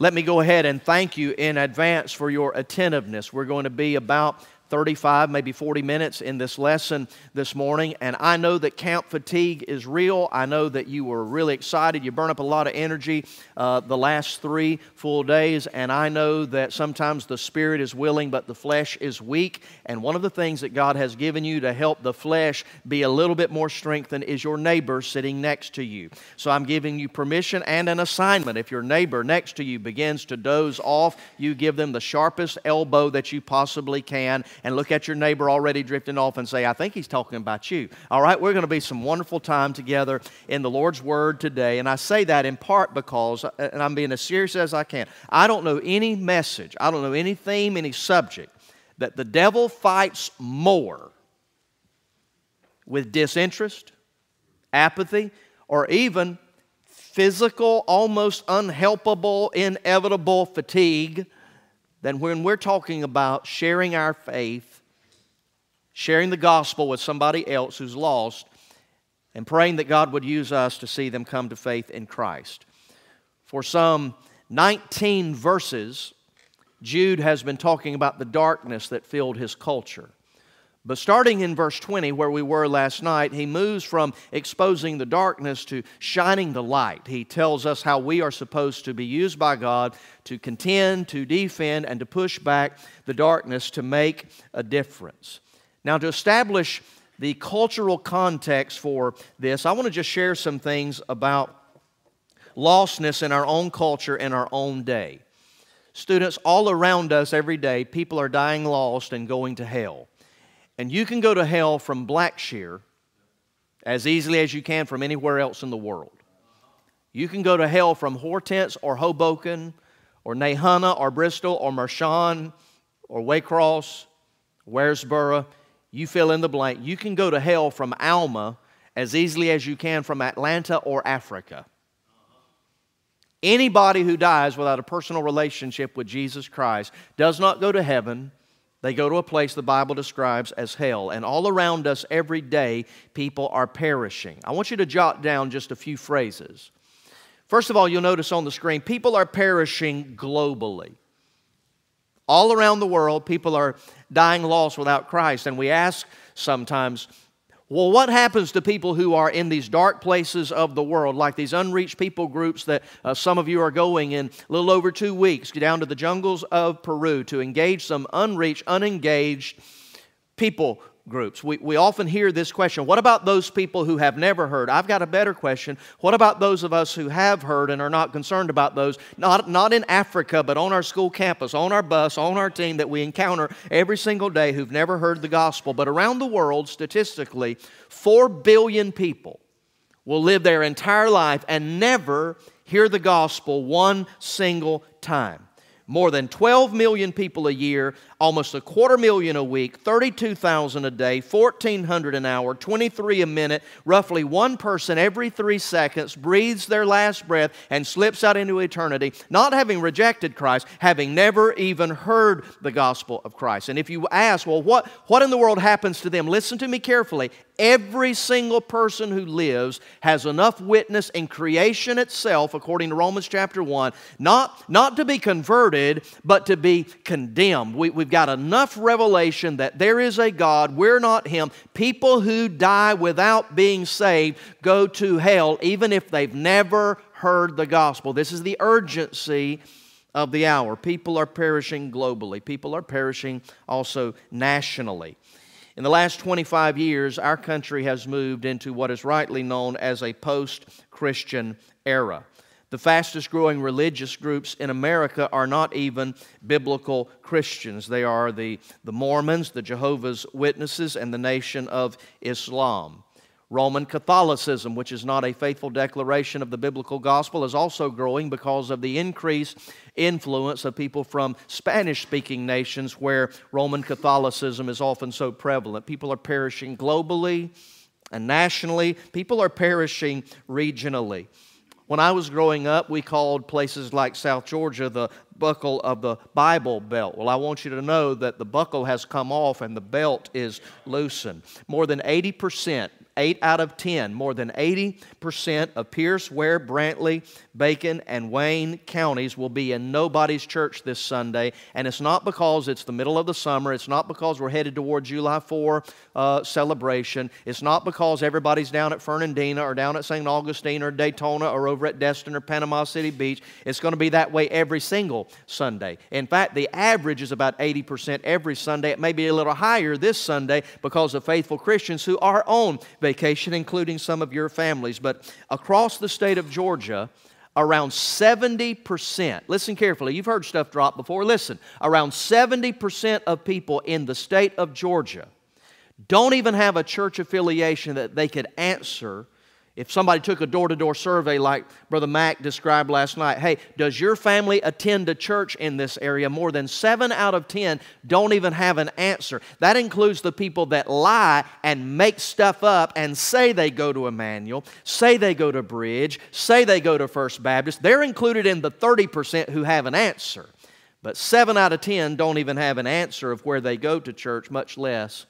let me go ahead and thank you in advance for your attentiveness. We're going to be about 35, maybe 40 minutes in this lesson this morning. And I know that camp fatigue is real. I know that you were really excited. You burn up a lot of energy uh, the last three full days. And I know that sometimes the spirit is willing, but the flesh is weak. And one of the things that God has given you to help the flesh be a little bit more strengthened is your neighbor sitting next to you. So I'm giving you permission and an assignment. If your neighbor next to you begins to doze off, you give them the sharpest elbow that you possibly can and look at your neighbor already drifting off and say, I think he's talking about you. All right, we're going to be some wonderful time together in the Lord's Word today. And I say that in part because, uh, and I'm being as serious as I can, I don't know any message, I don't know any theme, any subject that the devil fights more with disinterest, apathy, or even physical, almost unhelpable, inevitable fatigue than when we're talking about sharing our faith, sharing the gospel with somebody else who's lost, and praying that God would use us to see them come to faith in Christ. For some 19 verses, Jude has been talking about the darkness that filled his culture. But starting in verse 20, where we were last night, he moves from exposing the darkness to shining the light. He tells us how we are supposed to be used by God to contend, to defend, and to push back the darkness to make a difference. Now, to establish the cultural context for this, I want to just share some things about lostness in our own culture in our own day. Students, all around us every day, people are dying lost and going to hell. And you can go to hell from Blackshear as easily as you can from anywhere else in the world. You can go to hell from Hortense or Hoboken or Nahunta or Bristol or Mershon or Waycross, Waresboro. You fill in the blank. You can go to hell from Alma as easily as you can from Atlanta or Africa. Anybody who dies without a personal relationship with Jesus Christ does not go to heaven they go to a place the Bible describes as hell. And all around us every day, people are perishing. I want you to jot down just a few phrases. First of all, you'll notice on the screen, people are perishing globally. All around the world, people are dying lost without Christ. And we ask sometimes, well, what happens to people who are in these dark places of the world, like these unreached people groups that uh, some of you are going in a little over two weeks down to the jungles of Peru to engage some unreached, unengaged people groups. We, we often hear this question what about those people who have never heard? I've got a better question. What about those of us who have heard and are not concerned about those, not, not in Africa, but on our school campus, on our bus, on our team that we encounter every single day who've never heard the gospel? But around the world, statistically, 4 billion people will live their entire life and never hear the gospel one single time. More than 12 million people a year almost a quarter million a week, 32,000 a day, 1,400 an hour, 23 a minute, roughly one person every three seconds breathes their last breath and slips out into eternity, not having rejected Christ, having never even heard the gospel of Christ. And if you ask, well, what, what in the world happens to them? Listen to me carefully. Every single person who lives has enough witness in creation itself, according to Romans chapter 1, not, not to be converted, but to be condemned. We, we've got enough revelation that there is a God, we're not Him. People who die without being saved go to hell, even if they've never heard the gospel. This is the urgency of the hour. People are perishing globally, people are perishing also nationally. In the last 25 years, our country has moved into what is rightly known as a post Christian era. The fastest growing religious groups in America are not even biblical Christians. They are the, the Mormons, the Jehovah's Witnesses, and the Nation of Islam. Roman Catholicism, which is not a faithful declaration of the biblical gospel, is also growing because of the increased influence of people from Spanish speaking nations where Roman Catholicism is often so prevalent. People are perishing globally and nationally, people are perishing regionally. When I was growing up, we called places like South Georgia the buckle of the Bible belt. Well, I want you to know that the buckle has come off and the belt is loosened. More than 80% 8 out of 10, more than 80% of Pierce, Ware, Brantley, Bacon, and Wayne counties will be in nobody's church this Sunday. And it's not because it's the middle of the summer. It's not because we're headed toward July 4 uh, celebration. It's not because everybody's down at Fernandina or down at St. Augustine or Daytona or over at Destin or Panama City Beach. It's going to be that way every single Sunday. In fact, the average is about 80% every Sunday. It may be a little higher this Sunday because of faithful Christians who are on vacation, including some of your families. But across the state of Georgia, around 70%, listen carefully, you've heard stuff drop before, listen, around 70% of people in the state of Georgia don't even have a church affiliation that they could answer if somebody took a door to door survey like Brother Mac described last night, hey, does your family attend a church in this area? More than seven out of ten don't even have an answer. That includes the people that lie and make stuff up and say they go to Emmanuel, say they go to Bridge, say they go to First Baptist. They're included in the 30% who have an answer. But seven out of ten don't even have an answer of where they go to church, much less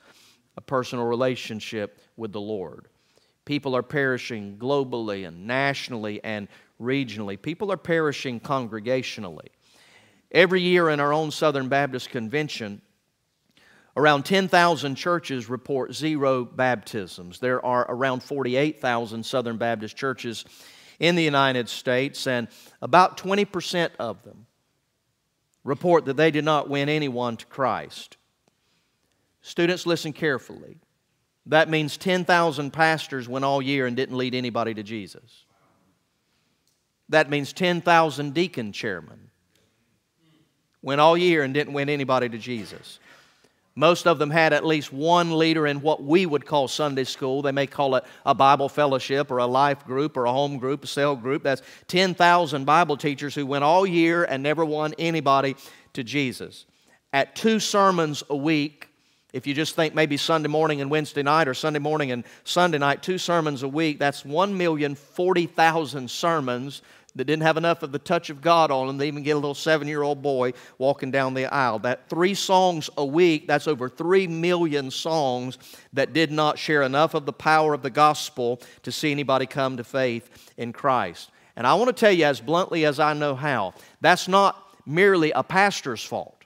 a personal relationship with the Lord. People are perishing globally and nationally and regionally. People are perishing congregationally. Every year in our own Southern Baptist Convention, around 10,000 churches report zero baptisms. There are around 48,000 Southern Baptist churches in the United States, and about 20% of them report that they did not win anyone to Christ. Students, listen carefully. That means 10,000 pastors went all year and didn't lead anybody to Jesus. That means 10,000 deacon chairmen went all year and didn't win anybody to Jesus. Most of them had at least one leader in what we would call Sunday school. They may call it a Bible fellowship or a life group or a home group, a cell group. That's 10,000 Bible teachers who went all year and never won anybody to Jesus. At two sermons a week, if you just think maybe Sunday morning and Wednesday night or Sunday morning and Sunday night, two sermons a week, that's 1,040,000 sermons that didn't have enough of the touch of God on them. They even get a little seven year old boy walking down the aisle. That three songs a week, that's over three million songs that did not share enough of the power of the gospel to see anybody come to faith in Christ. And I want to tell you, as bluntly as I know how, that's not merely a pastor's fault.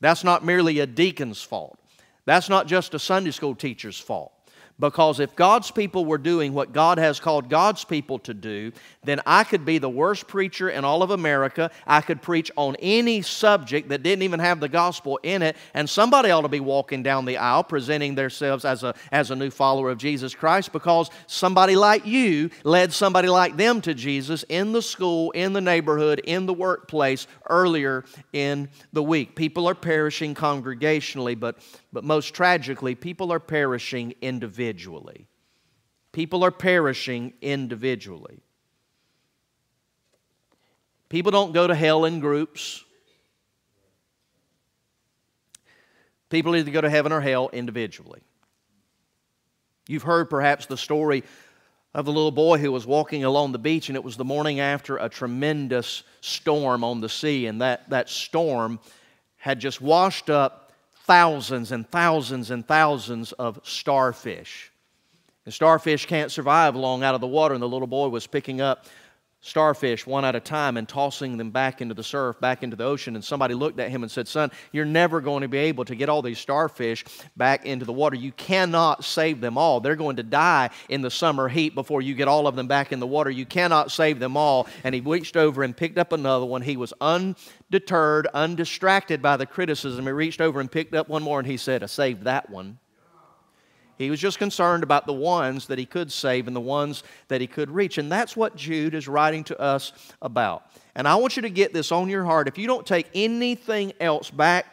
That's not merely a deacon's fault. That's not just a Sunday school teacher's fault. Because if God's people were doing what God has called God's people to do, then I could be the worst preacher in all of America. I could preach on any subject that didn't even have the gospel in it, and somebody ought to be walking down the aisle presenting themselves as a, as a new follower of Jesus Christ because somebody like you led somebody like them to Jesus in the school, in the neighborhood, in the workplace earlier in the week. People are perishing congregationally, but, but most tragically, people are perishing individually. People are perishing individually. People don't go to hell in groups. People either go to heaven or hell individually. You've heard perhaps the story of the little boy who was walking along the beach, and it was the morning after a tremendous storm on the sea, and that, that storm had just washed up thousands and thousands and thousands of starfish. And starfish can't survive long out of the water, and the little boy was picking up starfish one at a time and tossing them back into the surf, back into the ocean. And somebody looked at him and said, Son, you're never going to be able to get all these starfish back into the water. You cannot save them all. They're going to die in the summer heat before you get all of them back in the water. You cannot save them all. And he reached over and picked up another one. He was undeterred, undistracted by the criticism. He reached over and picked up one more and he said, I saved that one. He was just concerned about the ones that he could save and the ones that he could reach. And that's what Jude is writing to us about. And I want you to get this on your heart. If you don't take anything else back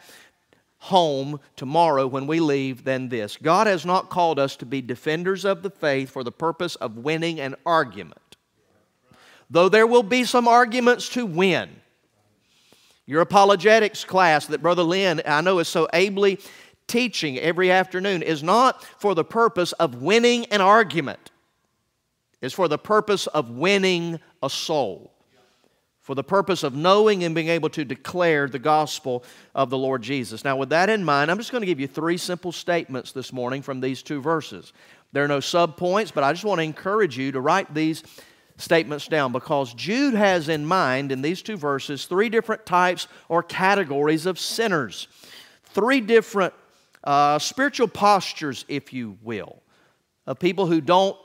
home tomorrow when we leave than this God has not called us to be defenders of the faith for the purpose of winning an argument. Though there will be some arguments to win. Your apologetics class that Brother Lynn, I know, is so ably teaching every afternoon is not for the purpose of winning an argument, it's for the purpose of winning a soul, for the purpose of knowing and being able to declare the gospel of the Lord Jesus. Now, with that in mind, I'm just going to give you three simple statements this morning from these two verses. There are no subpoints, but I just want to encourage you to write these statements down because Jude has in mind in these two verses three different types or categories of sinners, three different uh, spiritual postures, if you will, of people who don't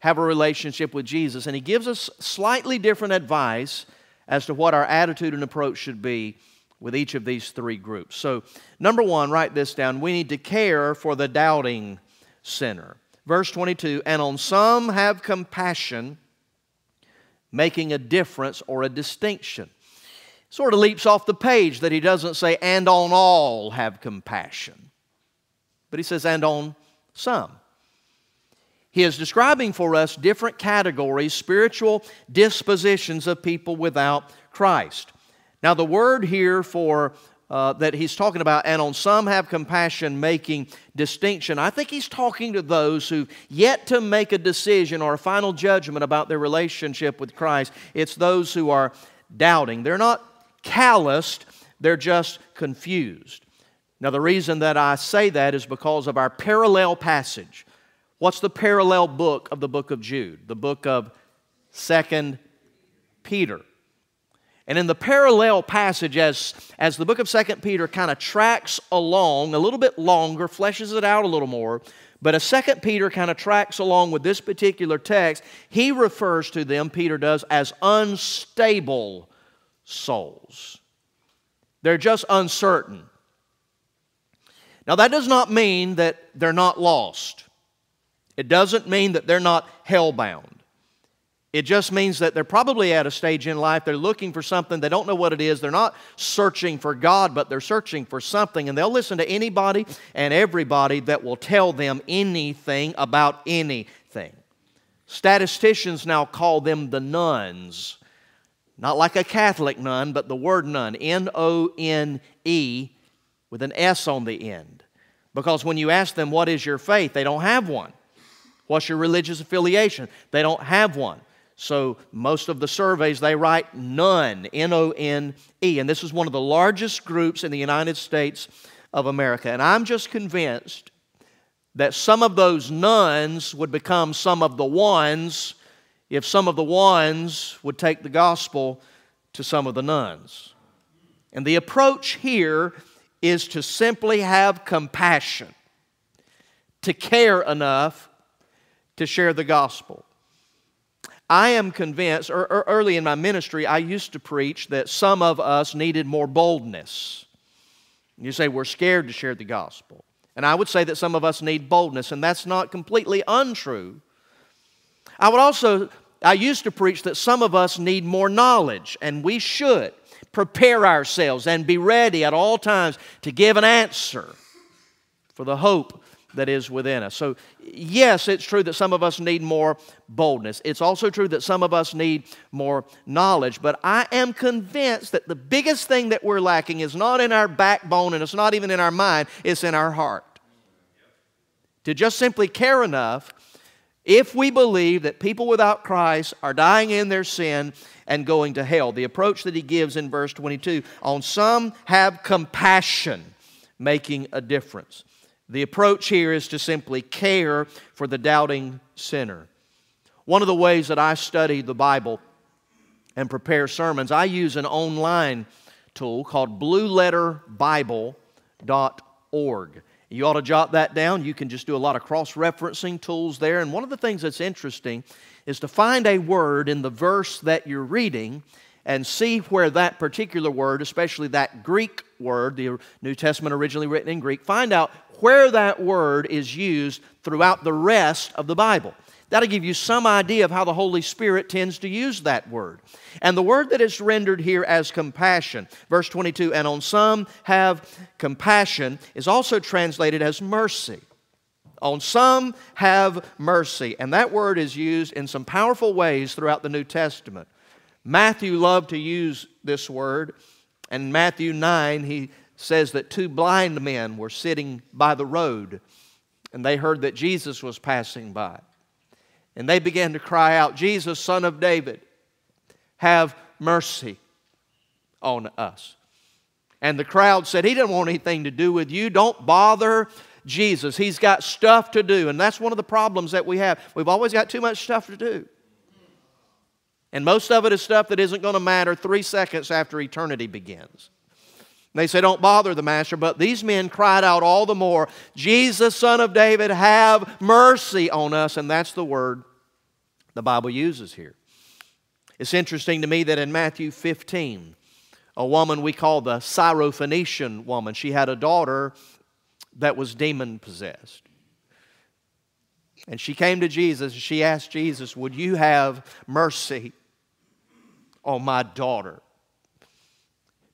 have a relationship with Jesus. And he gives us slightly different advice as to what our attitude and approach should be with each of these three groups. So, number one, write this down. We need to care for the doubting sinner. Verse 22 And on some have compassion, making a difference or a distinction. Sort of leaps off the page that he doesn't say, and on all have compassion, but he says, and on some. He is describing for us different categories, spiritual dispositions of people without Christ. Now, the word here for uh, that he's talking about, and on some have compassion, making distinction. I think he's talking to those who've yet to make a decision or a final judgment about their relationship with Christ. It's those who are doubting. They're not calloused, they're just confused. Now, the reason that I say that is because of our parallel passage. What's the parallel book of the book of Jude? The book of Second Peter. And in the parallel passage, as, as the book of Second Peter kind of tracks along a little bit longer, fleshes it out a little more, but as Second Peter kind of tracks along with this particular text, he refers to them, Peter does, as unstable souls. They're just uncertain. Now, that does not mean that they're not lost. It doesn't mean that they're not hell-bound. It just means that they're probably at a stage in life, they're looking for something, they don't know what it is, they're not searching for God, but they're searching for something, and they'll listen to anybody and everybody that will tell them anything about anything. Statisticians now call them the nones, Not like a Catholic nun, but the word none, N O N E, with an S on the end. Because when you ask them, What is your faith? they don't have one. What's your religious affiliation? They don't have one. So most of the surveys, they write none, N O N E. And this is one of the largest groups in the United States of America. And I'm just convinced that some of those nones would become some of the ones if some of the ones would take the gospel to some of the nones. And the approach here is to simply have compassion, to care enough to share the gospel. I am convinced, or, or early in my ministry, I used to preach that some of us needed more boldness. You say, we're scared to share the gospel. And I would say that some of us need boldness, and that's not completely untrue. I would also, I used to preach that some of us need more knowledge, and we should prepare ourselves and be ready at all times to give an answer for the hope that is within us. So, yes, it's true that some of us need more boldness. It's also true that some of us need more knowledge. But I am convinced that the biggest thing that we're lacking is not in our backbone and it's not even in our mind, it's in our heart. To just simply care enough if we believe that people without Christ are dying in their sin and going to hell. The approach that he gives in verse 22 on some have compassion, making a difference. The approach here is to simply care for the doubting sinner. One of the ways that I study the Bible and prepare sermons, I use an online tool called blueletterbible.org. You ought to jot that down. You can just do a lot of cross referencing tools there. And one of the things that's interesting is to find a word in the verse that you're reading and see where that particular word, especially that Greek word, the New Testament originally written in Greek, find out where that word is used throughout the rest of the Bible. That'll give you some idea of how the Holy Spirit tends to use that word. And the word that is rendered here as compassion, verse 22, and on some have compassion, is also translated as mercy. On some have mercy. And that word is used in some powerful ways throughout the New Testament. Matthew loved to use this word. And Matthew 9, he says that two blind men were sitting by the road and they heard that Jesus was passing by. And they began to cry out, Jesus, son of David, have mercy on us. And the crowd said, He didn't want anything to do with you. Don't bother. Jesus. He's got stuff to do, and that's one of the problems that we have. We've always got too much stuff to do. And most of it is stuff that isn't going to matter three seconds after eternity begins. They say, Don't bother the master. But these men cried out all the more, Jesus, son of David, have mercy on us. And that's the word the Bible uses here. It's interesting to me that in Matthew 15, a woman we call the Syrophoenician woman, she had a daughter that was demon possessed. And she came to Jesus and she asked Jesus, Would you have mercy on my daughter?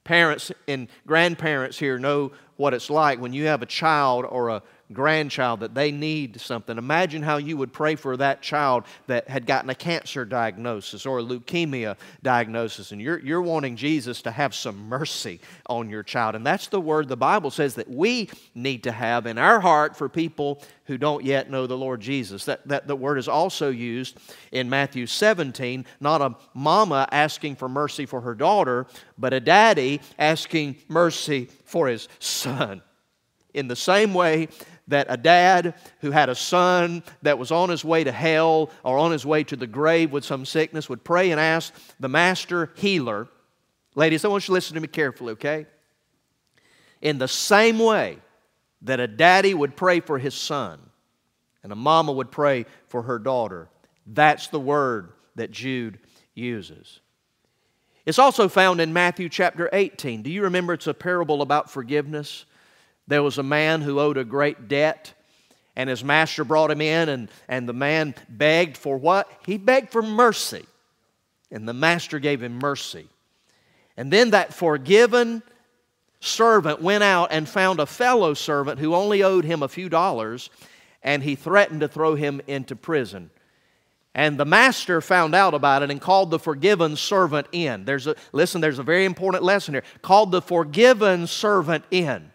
Parents and grandparents here know what it's like when you have a child or a grandchild that they need something. Imagine how you would pray for that child that had gotten a cancer diagnosis or a leukemia diagnosis, and you're, you're wanting Jesus to have some mercy on your child. And that's the word the Bible says that we need to have in our heart for people who don't yet know the Lord Jesus. That, that the word is also used in Matthew 17, not a mama asking for mercy for her daughter, but a daddy asking mercy for his son. In the same way that a dad who had a son that was on his way to hell or on his way to the grave with some sickness would pray and ask the master healer, ladies, I want you to listen to me carefully, okay? In the same way that a daddy would pray for his son and a mama would pray for her daughter, that's the word that Jude uses. It's also found in Matthew chapter 18. Do you remember it's a parable about forgiveness? There was a man who owed a great debt, and his master brought him in, and, and the man begged for what? He begged for mercy. And the master gave him mercy. And then that forgiven servant went out and found a fellow servant who only owed him a few dollars, and he threatened to throw him into prison. And the master found out about it and called the forgiven servant in. There's a listen, there's a very important lesson here. Called the forgiven servant in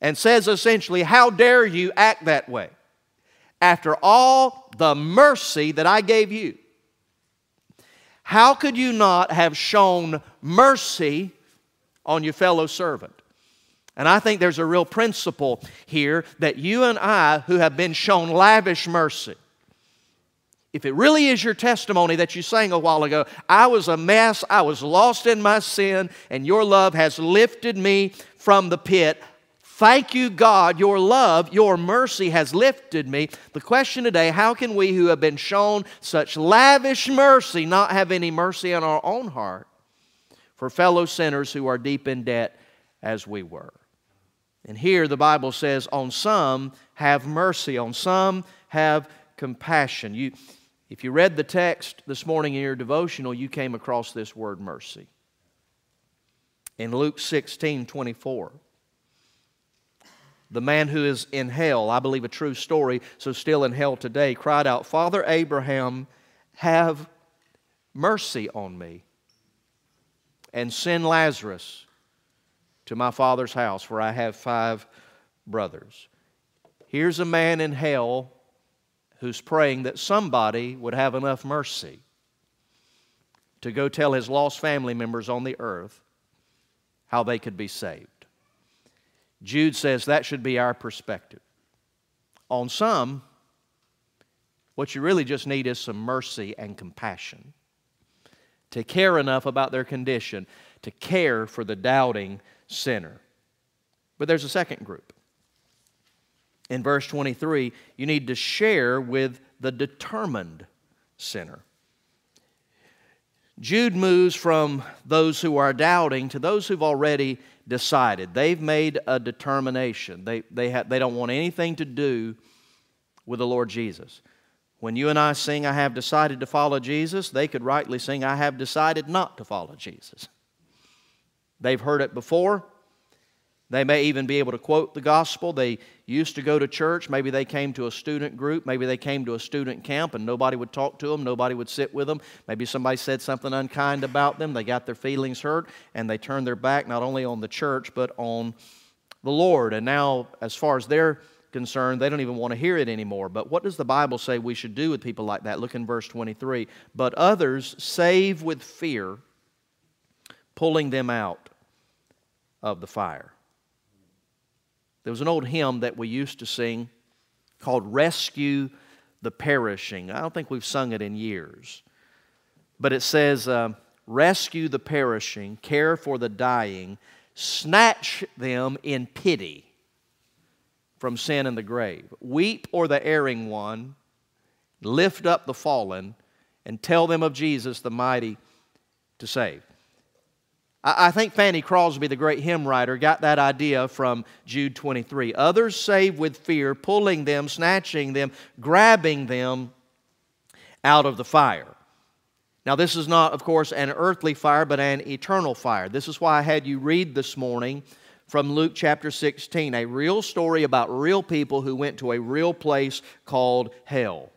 and says essentially, How dare you act that way? After all the mercy that I gave you, how could you not have shown mercy on your fellow servant? And I think there's a real principle here that you and I, who have been shown lavish mercy, if it really is your testimony that you sang a while ago, I was a mess, I was lost in my sin, and your love has lifted me from the pit. Thank you, God, your love, your mercy has lifted me. The question today how can we who have been shown such lavish mercy not have any mercy in our own heart for fellow sinners who are deep in debt as we were? And here the Bible says, on some have mercy, on some have compassion. You, if you read the text this morning in your devotional, you came across this word mercy. In Luke 16 24 the man who is in hell, I believe a true story, so still in hell today, cried out, Father Abraham, have mercy on me and send Lazarus to my father's house, for I have five brothers. Here's a man in hell who's praying that somebody would have enough mercy to go tell his lost family members on the earth how they could be saved. Jude says that should be our perspective. On some, what you really just need is some mercy and compassion. To care enough about their condition, to care for the doubting sinner. But there's a second group. In verse 23, you need to share with the determined sinner. Jude moves from those who are doubting to those who've already decided. They've made a determination. They, they, ha- they don't want anything to do with the Lord Jesus. When you and I sing, I have decided to follow Jesus, they could rightly sing, I have decided not to follow Jesus. They've heard it before. They may even be able to quote the gospel. They used to go to church. Maybe they came to a student group. Maybe they came to a student camp and nobody would talk to them. Nobody would sit with them. Maybe somebody said something unkind about them. They got their feelings hurt and they turned their back not only on the church but on the Lord. And now, as far as they're concerned, they don't even want to hear it anymore. But what does the Bible say we should do with people like that? Look in verse 23. But others save with fear, pulling them out of the fire. There was an old hymn that we used to sing called Rescue the Perishing. I don't think we've sung it in years. But it says, uh, Rescue the perishing, care for the dying, snatch them in pity from sin and the grave. Weep o'er the erring one, lift up the fallen, and tell them of Jesus the mighty to save. I think Fanny Crosby, the great hymn writer, got that idea from Jude 23. Others save with fear, pulling them, snatching them, grabbing them out of the fire. Now, this is not, of course, an earthly fire, but an eternal fire. This is why I had you read this morning from Luke chapter 16, a real story about real people who went to a real place called hell.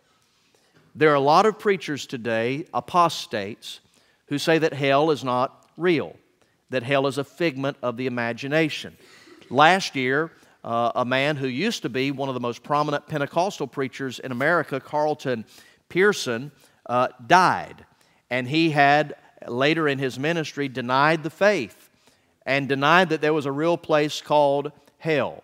There are a lot of preachers today, apostates, who say that hell is not real that hell is a figment of the imagination. Last year, uh, a man who used to be one of the most prominent Pentecostal preachers in America, Carlton Pearson, uh, died. And he had, later in his ministry, denied the faith and denied that there was a real place called hell.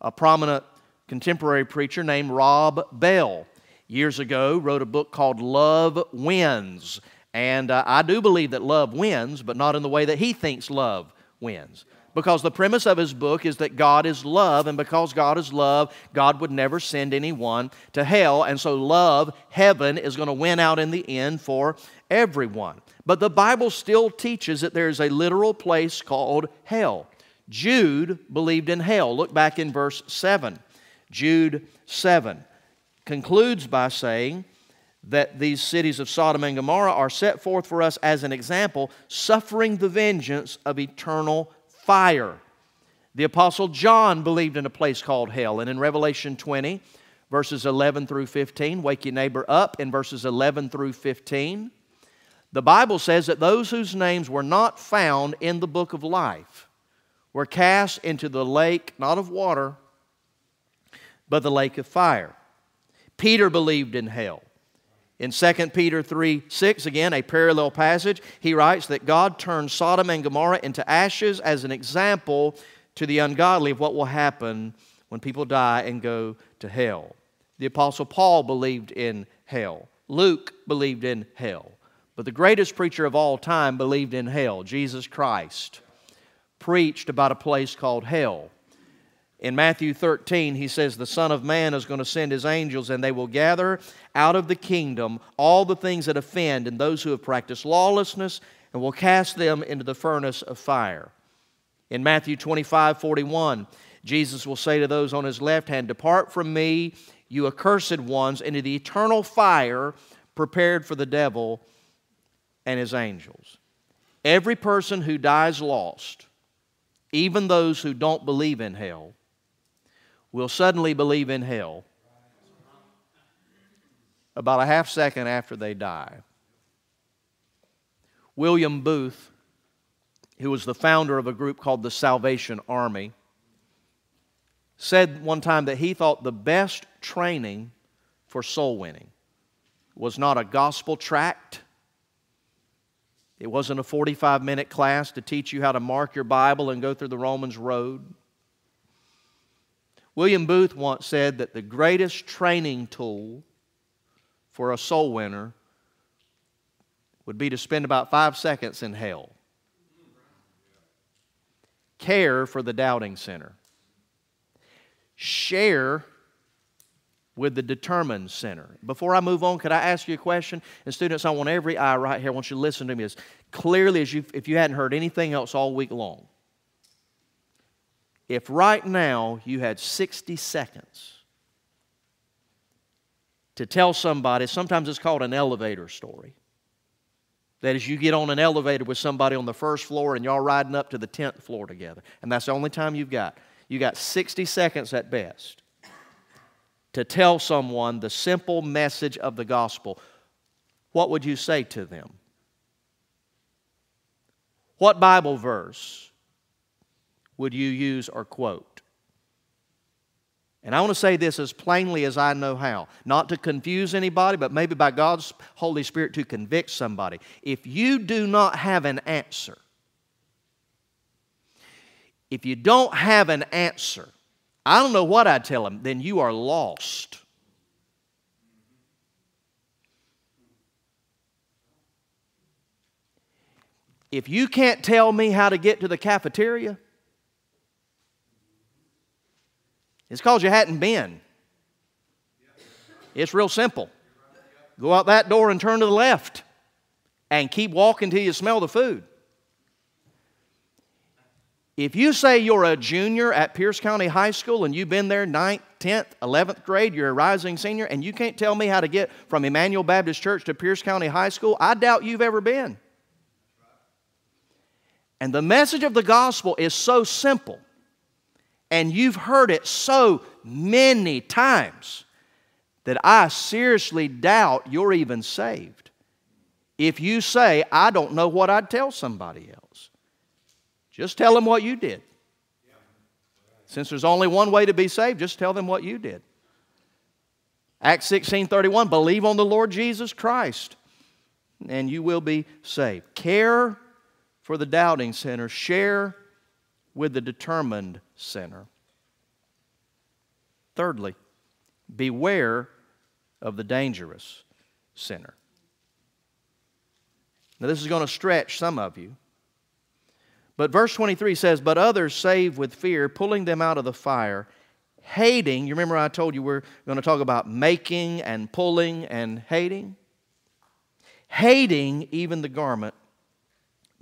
A prominent contemporary preacher named Rob Bell, years ago, wrote a book called Love Wins and uh, I do believe that love wins, but not in the way that he thinks love wins. Because the premise of his book is that God is love, and because God is love, God would never send anyone to hell. And so, love, heaven, is going to win out in the end for everyone. But the Bible still teaches that there is a literal place called hell. Jude believed in hell. Look back in verse 7. Jude 7 concludes by saying, that these cities of Sodom and Gomorrah are set forth for us as an example, suffering the vengeance of eternal fire. The Apostle John believed in a place called hell, and in Revelation 20, verses 11 through 15, wake your neighbor up in verses 11 through 15. The Bible says that those whose names were not found in the book of life were cast into the lake, not of water, but the lake of fire. Peter believed in hell. In 2 Peter 3 6, again, a parallel passage, he writes that God turned Sodom and Gomorrah into ashes as an example to the ungodly of what will happen when people die and go to hell. The Apostle Paul believed in hell, Luke believed in hell. But the greatest preacher of all time believed in hell, Jesus Christ, preached about a place called hell. In Matthew 13, he says, The Son of Man is going to send his angels, and they will gather out of the kingdom all the things that offend and those who have practiced lawlessness, and will cast them into the furnace of fire. In Matthew 25, 41, Jesus will say to those on his left hand, Depart from me, you accursed ones, into the eternal fire prepared for the devil and his angels. Every person who dies lost, even those who don't believe in hell, will suddenly believe in hell about a half second after they die. William Booth, who was the founder of a group called the Salvation Army, said one time that he thought the best training for soul winning was not a gospel tract. It wasn't a 45 minute class to teach you how to mark your Bible and go through the Romans road. William Booth once said that the greatest training tool for a soul winner would be to spend about five seconds in hell. Care for the doubting sinner. Share with the determined sinner. Before I move on, could I ask you a question? And students, I want every eye right here, I want you to listen to me as clearly as you, if you hadn't heard anything else all week long. If right now you had 60 seconds to tell somebody, sometimes it's called an elevator story. That is, you get on an elevator with somebody on the first floor and y'all riding up to the 10th floor together. And that's the only time you've got. You got 60 seconds at best to tell someone the simple message of the gospel. What would you say to them? What Bible verse would you use or quote? And I want to say this as plainly as I know how, not to confuse anybody, but maybe by God's Holy Spirit to convict somebody. If you do not have an answer, if you don't have an answer, I don't know what I'd tell him. Then you are lost. If you can't tell me how to get to the cafeteria, it's because you hadn't been. It's real simple. Go out that door and turn to the left and keep walking till you smell the food. If you say you're a junior at Pierce County High School and you've been there 9th, 10th, 11th grade, you're a rising senior, and you can't tell me how to get from Emmanuel Baptist Church to Pierce County High School, I doubt you've ever been. And the message of the gospel is so simple, and you've heard it so many times that I seriously doubt you're even saved. If you say, I don't know what I'd tell somebody else, just tell them what you did. Since there's only one way to be saved, just tell them what you did. Acts 16 31, believe on the Lord Jesus Christ, and you will be saved. Care for the doubting sinner, share with the determined sinner. Thirdly, beware of the dangerous sinner. Now, this is going to stretch some of you. But verse 23 says, But others save with fear, pulling them out of the fire, hating. You remember I told you we're going to talk about making and pulling and hating? Hating even the garment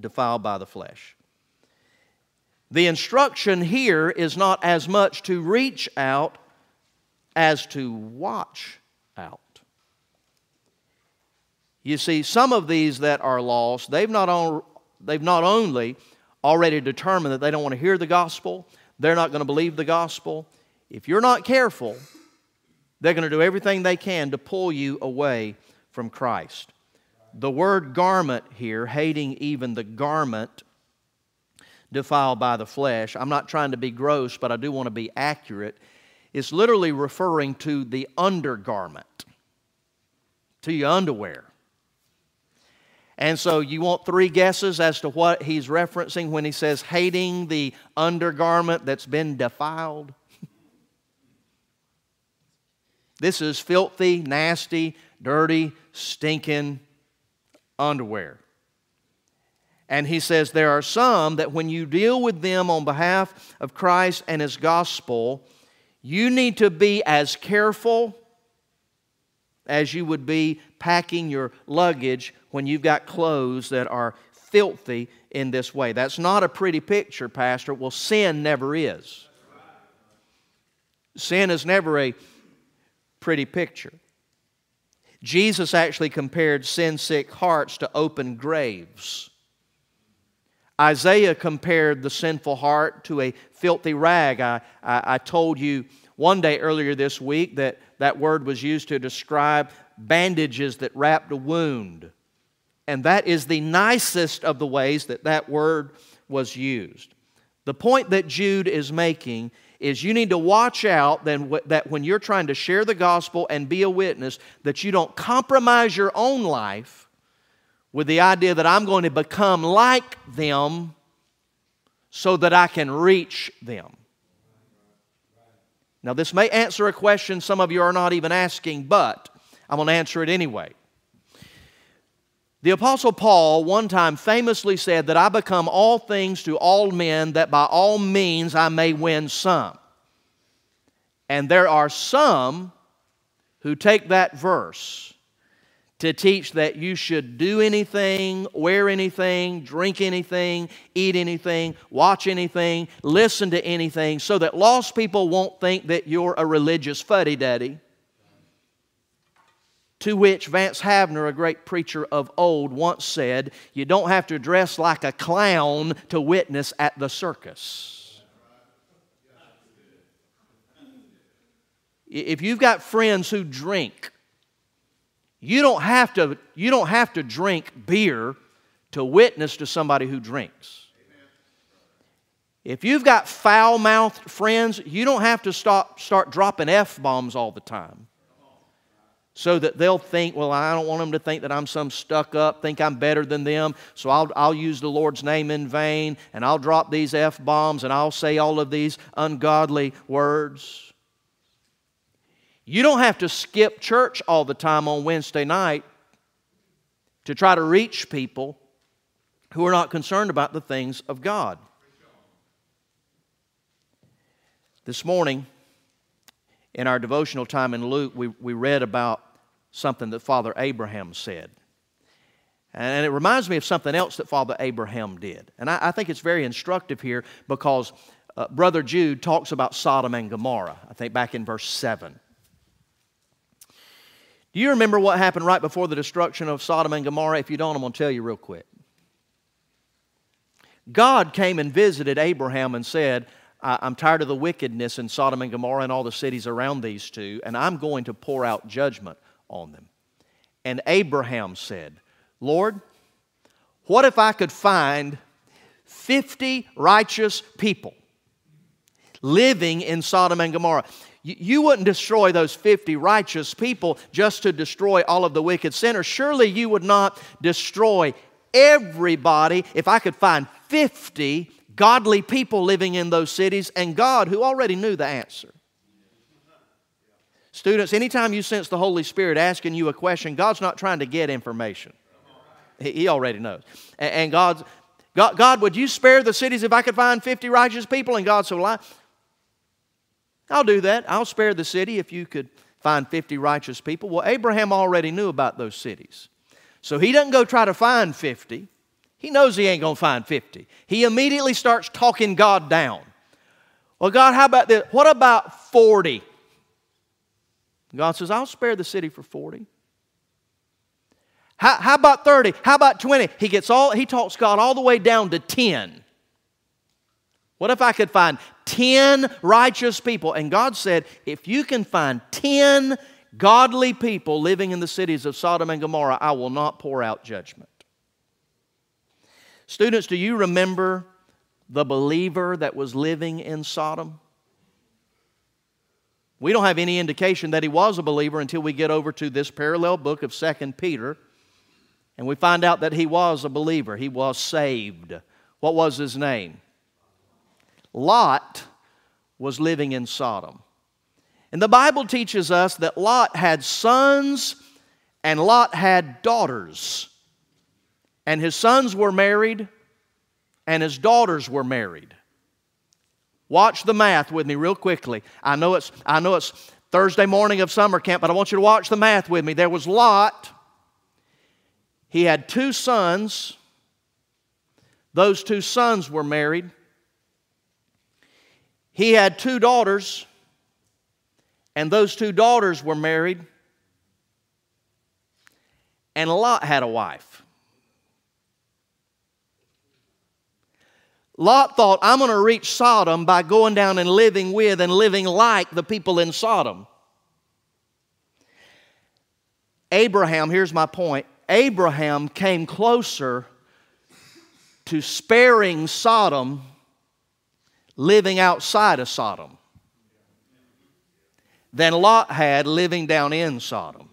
defiled by the flesh. The instruction here is not as much to reach out as to watch out. You see, some of these that are lost, they've not, on, they've not only already determined that they don't want to hear the gospel, they're not going to believe the gospel. If you're not careful, they're going to do everything they can to pull you away from Christ. The word garment here, hating even the garment defiled by the flesh, I'm not trying to be gross, but I do want to be accurate, It's literally referring to the undergarment, to your underwear. And so you want three guesses as to what he's referencing when he says hating the undergarment that's been defiled? this is filthy, nasty, dirty, stinking underwear. And he says there are some that when you deal with them on behalf of Christ and his gospel, you need to be as careful as you would be packing your luggage when you've got clothes that are filthy in this way. That's not a pretty picture, Pastor. Well, sin never is. Sin is never a pretty picture. Jesus actually compared sin sick hearts to open graves. Isaiah compared the sinful heart to a filthy rag. I, I, I, told you one day earlier this week that that word was used to describe bandages that wrapped a wound. And that is the nicest of the ways that that word was used. The point that Jude is making is you need to watch out then that when you're trying to share the gospel and be a witness that you don't compromise your own life with the idea that I'm going to become like them so that I can reach them. Now, this may answer a question some of you are not even asking, but I'm going to answer it anyway. The Apostle Paul one time famously said that I become all things to all men that by all means I may win some. And there are some who take that verse to teach that you should do anything, wear anything, drink anything, eat anything, watch anything, listen to anything, so that lost people won't think that you're a religious fuddy duddy. To which Vance Havner, a great preacher of old, once said, You don't have to dress like a clown to witness at the circus. If you've got friends who drink, you don't have to, you don't have to drink beer to witness to somebody who drinks. If you've got foul mouthed friends, you don't have to stop, start dropping F bombs all the time so that they'll think, well, I don't want them to think that I'm some stuck up, think I'm better than them, so I'll, I'll use the Lord's name in vain, and I'll drop these F bombs, and I'll say all of these ungodly words. You don't have to skip church all the time on Wednesday night to try to reach people who are not concerned about the things of God. This morning, in our devotional time in Luke, we, we read about something that Father Abraham said. And it reminds me of something else that Father Abraham did. And I, I think it's very instructive here because uh, Brother Jude talks about Sodom and Gomorrah, I think back in verse 7. Do you remember what happened right before the destruction of Sodom and Gomorrah? If you don't, I'm going to tell you real quick. God came and visited Abraham and said, I'm tired of the wickedness in Sodom and Gomorrah and all the cities around these two, and I'm going to pour out judgment on them. And Abraham said, Lord, what if I could find 50 righteous people living in Sodom and Gomorrah? You wouldn't destroy those 50 righteous people just to destroy all of the wicked sinners. Surely you would not destroy everybody if I could find 50 godly people living in those cities and God who already knew the answer. Students, anytime you sense the Holy Spirit asking you a question, God's not trying to get information. He already knows. And God's, God, God, would you spare the cities if I could find 50 righteous people? And God said, Well, I, I'll do that. I'll spare the city if you could find 50 righteous people. Well, Abraham already knew about those cities. So he doesn't go try to find 50. He knows he ain't going to find 50. He immediately starts talking God down. Well, God, how about this? What about 40? God says, I'll spare the city for 40. How, how about 30? How about 20? He gets all, he talks God all the way down to 10. What if I could find 10 righteous people? And God said, if you can find 10 godly people living in the cities of Sodom and Gomorrah, I will not pour out judgment. Students, do you remember the believer that was living in Sodom? We don't have any indication that he was a believer until we get over to this parallel book of 2 Peter, and we find out that he was a believer. He was saved. What was his name? Lot was living in Sodom. And the Bible teaches us that Lot had sons and Lot had daughters and his sons were married, and his daughters were married. Watch the math with me real quickly. I know it's, I know it's Thursday morning of summer camp, but I want you to watch the math with me. There was Lot. He had two sons. Those two sons were married. He had two daughters, and those two daughters were married. And Lot had a wife. Lot thought, I'm going to reach Sodom by going down and living with and living like the people in Sodom. Abraham, here's my point Abraham came closer to sparing Sodom living outside of Sodom than Lot had living down in Sodom.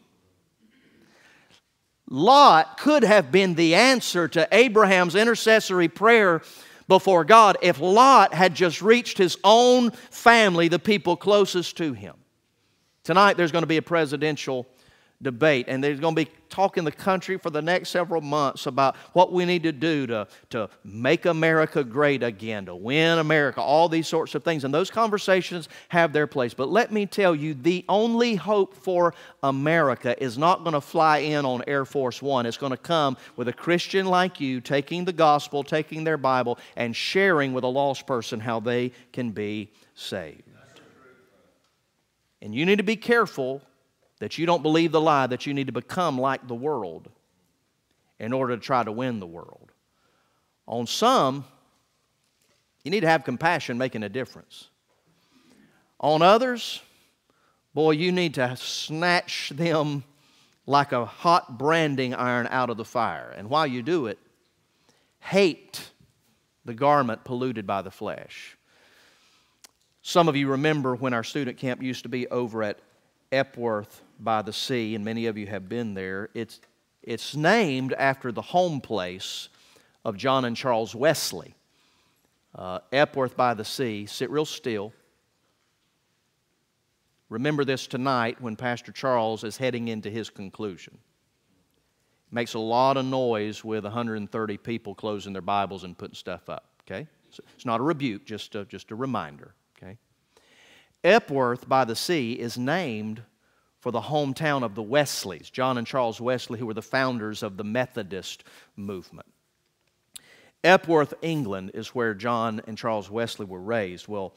Lot could have been the answer to Abraham's intercessory prayer before God if Lot had just reached his own family, the people closest to him. Tonight, there's going to be a presidential debate, and there's going to be talk in the country for the next several months about what we need to do to, to make America great again, to win America, all these sorts of things. And those conversations have their place. But let me tell you, the only hope for America is not going to fly in on Air Force One. It's going to come with a Christian like you taking the gospel, taking their Bible, and sharing with a lost person how they can be saved. And you need to be careful that you don't believe the lie that you need to become like the world in order to try to win the world. On some, you need to have compassion making a difference. On others, boy, you need to snatch them like a hot branding iron out of the fire. And while you do it, hate the garment polluted by the flesh. Some of you remember when our student camp used to be over at Epworth by the Sea, and many of you have been there. It's, it's named after the home place of John and Charles Wesley. Uh, Epworth by the Sea, sit real still. Remember this tonight when Pastor Charles is heading into his conclusion. Makes a lot of noise with 130 people closing their Bibles and putting stuff up, okay? So it's not a rebuke, just a, just a reminder, okay? Epworth by the Sea is named for the hometown of the Wesleys, John and Charles Wesley, who were the founders of the Methodist movement. Epworth, England, is where John and Charles Wesley were raised. Well,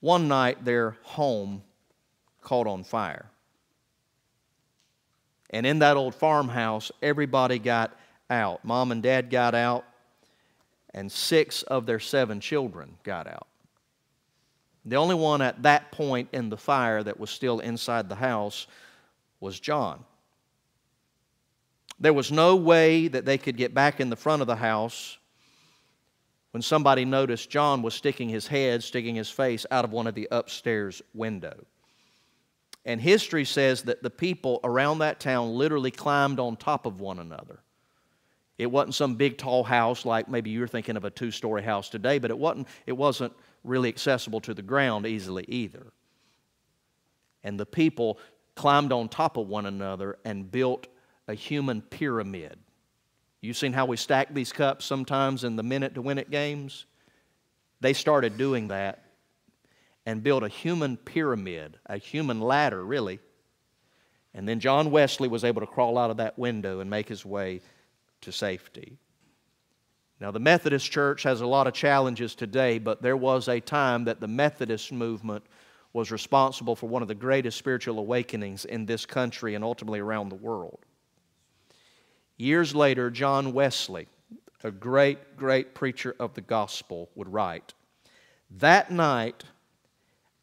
one night their home caught on fire. And in that old farmhouse, everybody got out. Mom and dad got out, and six of their seven children got out. The only one at that point in the fire that was still inside the house was John. There was no way that they could get back in the front of the house when somebody noticed John was sticking his head, sticking his face out of one of the upstairs window. And history says that the people around that town literally climbed on top of one another. It wasn't some big tall house like maybe you're thinking of a two story house today, but it wasn't, it wasn't really accessible to the ground easily either. And the people climbed on top of one another and built a human pyramid. You've seen how we stack these cups sometimes in the minute to win it games? They started doing that and built a human pyramid, a human ladder, really. And then John Wesley was able to crawl out of that window and make his way to safety. Now, the Methodist Church has a lot of challenges today, but there was a time that the Methodist movement was responsible for one of the greatest spiritual awakenings in this country and ultimately around the world. Years later, John Wesley, a great, great preacher of the gospel, would write That night,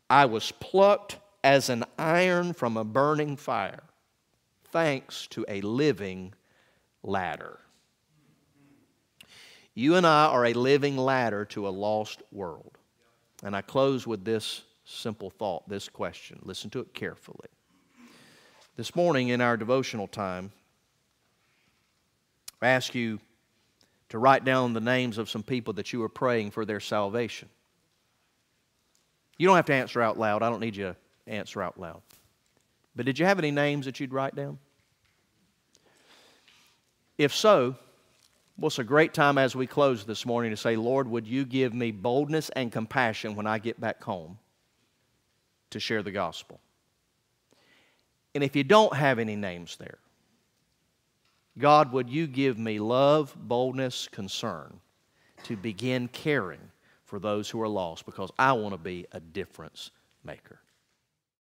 I was plucked as an iron from a burning fire, thanks to a living ladder. You and I are a living ladder to a lost world. And I close with this simple thought, this question. Listen to it carefully. This morning in our devotional time, I ask you to write down the names of some people that you are praying for their salvation. You don't have to answer out loud. I don't need you to answer out loud. But did you have any names that you'd write down? If so, well, it's a great time as we close this morning to say, Lord, would you give me boldness and compassion when I get back home to share the gospel? And if you don't have any names there, God, would you give me love, boldness, concern to begin caring for those who are lost because I want to be a difference maker.